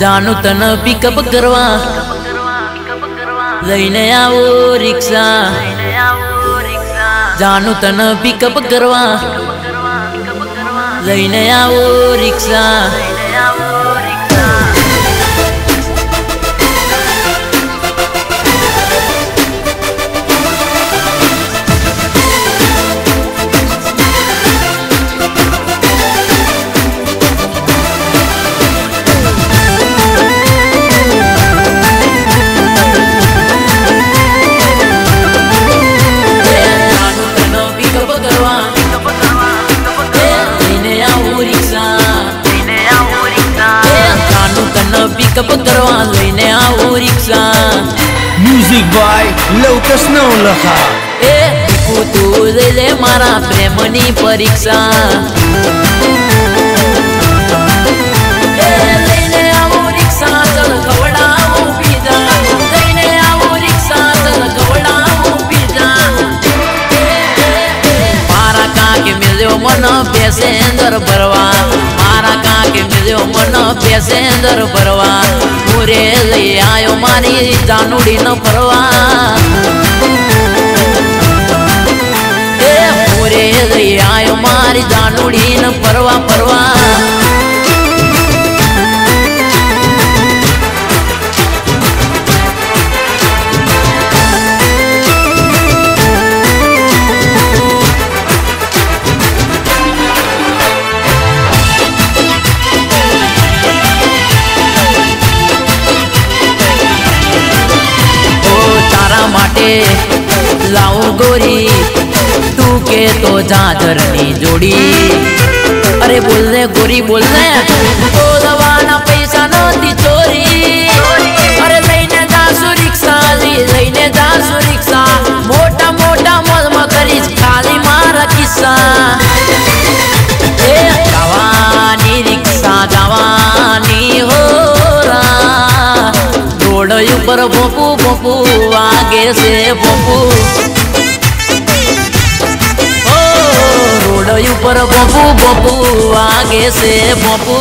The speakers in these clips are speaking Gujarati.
જાનું તન પિકઅપ કરવા. લઈને આવો રિક્ષા. જાનું તન પિકઅપ કરવા. લઈને આવો રિક્ષા. કરવા લઈને આવું રિક્ષા મ્યુઝિક બાય લવકસ નવલખા એ દીકુ તું લઈ લે મારા પ્રેમની પરીક્ષા મન પેસેન્જર ભરવા કાકે મનો પેસેન્જર ભરવા. મુરે લઈ આયો મારી જાનુડી ન ફરવા. એ મોરે લઈ આયો મારી જાનુડી ન ફરવા ફરવા. તારા માટે લાવો ગોરી તું કે તો જાજરની જોડી અરે બોલ ને ગોરી બોલ ને તો દવાના પૈસા નથી ચોરી અરે લઈને જાસુ રિક્ષા લી લઈને જાસુ રિક્ષા મોટા મોટા મોલમાં રોડ ઉપર ભોપુ ભોપુ વાગે છે ભોપુ. રોડ ઉપર ભોપુ ભોપુ વાગે છે ભોપુ.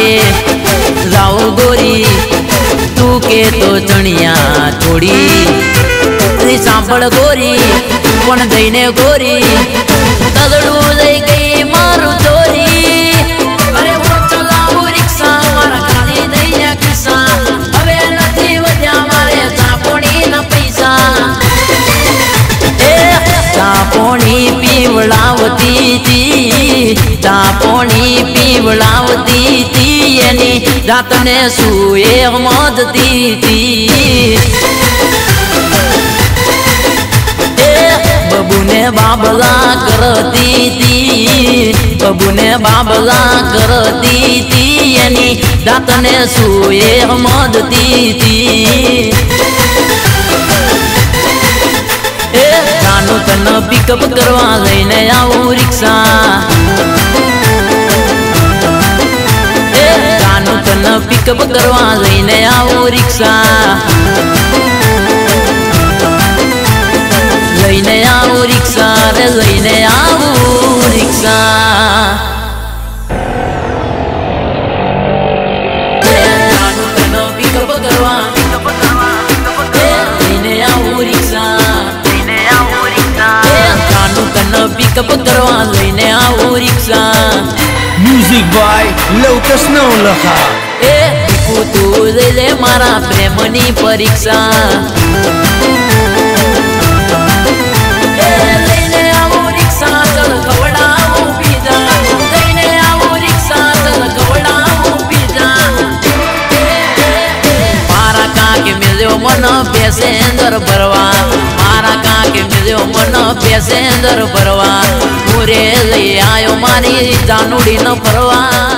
માટે લાવો ગોરી, તું કે તો ચણિયા થોડી સાંભળ ગોરી, પણ જઈને ગોરી. તગડું લઈ ગઈ મારું ચોરી. અરે રિક્ષા, મારા ખાલી દઈને કિસ્સા મારે ચાપોણી ના પૈસા. એ ચાપોણી પીવડાવતી તી. ચાપોણી પીવડાવતી જાતને સુએ મદતી તી. એ બબુને બાબલા કરતી તી. બબુને બાબલા કરતી તી. એની દાંતને સુએ મદતી તી. એ નાનું તન પિકઅપ કરવા લઈને આવું રિક્ષા. જાનું તન પિકઅપ કરવા લઈને આવું રિક્ષા લઈને આવું રિક્ષા રે લઈને આવું રિક્ષા એ જાનું તન પિકઅપ કરવા એ લઈને મારા પ્રેમની પરીક્ષા. મન પેસેન્જર ભરવા. મારા કાકે મિલ્યો મન પેસેન્જર ભરવા. મુરે લઈ આયો મારી જાનુડી ન ફરવા.